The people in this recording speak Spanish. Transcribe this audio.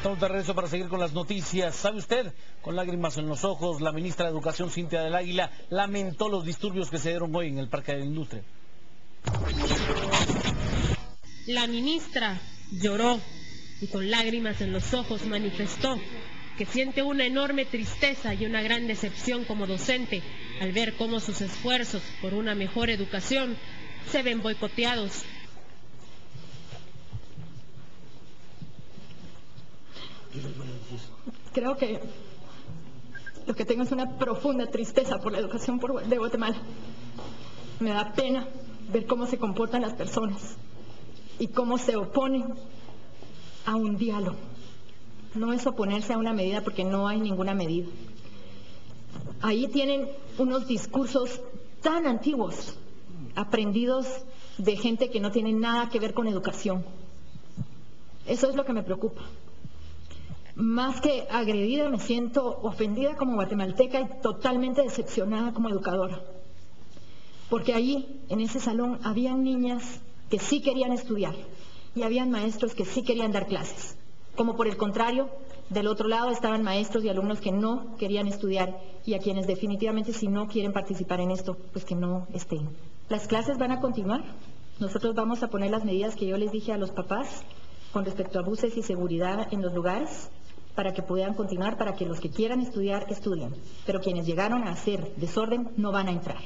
Estamos de regreso para seguir con las noticias. ¿Sabe usted? Con lágrimas en los ojos, la ministra de Educación, Cintia del Águila, lamentó los disturbios que se dieron hoy en el Parque de la Industria. La ministra lloró y con lágrimas en los ojos manifestó que siente una enorme tristeza y una gran decepción como docente al ver cómo sus esfuerzos por una mejor educación se ven boicoteados Creo que lo que tengo es una profunda tristeza por la educación de Guatemala. Me da pena ver cómo se comportan las personas y cómo se oponen a un diálogo. No es oponerse a una medida porque no hay ninguna medida. Ahí tienen unos discursos tan antiguos, aprendidos de gente que no tiene nada que ver con educación. Eso es lo que me preocupa más que agredida, me siento ofendida como guatemalteca y totalmente decepcionada como educadora. Porque ahí, en ese salón, habían niñas que sí querían estudiar y habían maestros que sí querían dar clases. Como por el contrario, del otro lado estaban maestros y alumnos que no querían estudiar y a quienes definitivamente si no quieren participar en esto, pues que no estén. Las clases van a continuar. Nosotros vamos a poner las medidas que yo les dije a los papás con respecto a buses y seguridad en los lugares para que puedan continuar, para que los que quieran estudiar estudien. Pero quienes llegaron a hacer desorden no van a entrar.